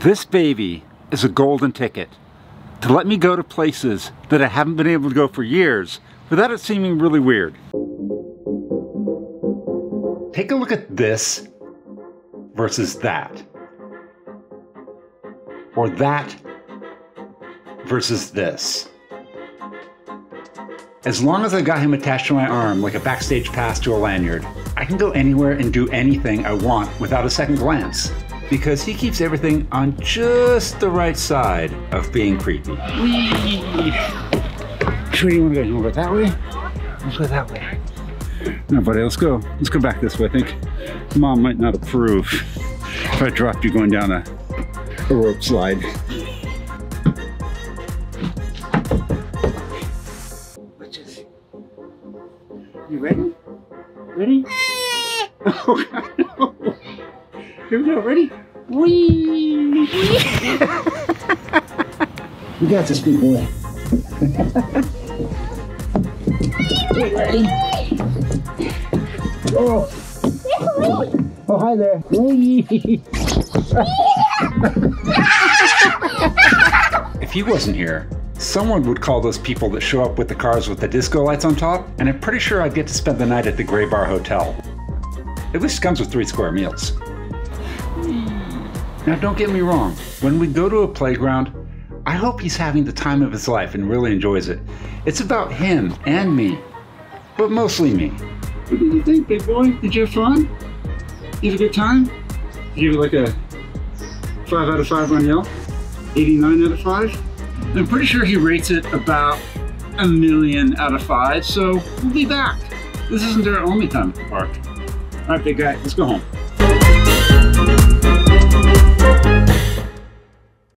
This baby is a golden ticket to let me go to places that I haven't been able to go for years without it seeming really weird. Take a look at this versus that. Or that versus this. As long as I got him attached to my arm like a backstage pass to a lanyard, I can go anywhere and do anything I want without a second glance. Because he keeps everything on just the right side of being creepy. Whee! Which way you want to go? You want to go that way? Let's go that way. No, buddy, let's go. Let's go back this way. I think mom might not approve if I dropped you going down a, a rope slide. You ready? Ready? Oh, no. Here we go. Ready? Whee! you got this, big boy. ready? Oh. Oh, hi there. Whee! if he wasn't here, someone would call those people that show up with the cars with the disco lights on top, and I'm pretty sure I'd get to spend the night at the Gray Bar Hotel. At least it comes with three square meals. Now, don't get me wrong, when we go to a playground, I hope he's having the time of his life and really enjoys it. It's about him and me, but mostly me. What did you think, big boy? Did you have fun? You have a good time? Did you give it like a 5 out of 5 on Yelp? 89 out of 5? I'm pretty sure he rates it about a million out of 5, so we'll be back. This isn't our only time at the park. All right, big guy, let's go home.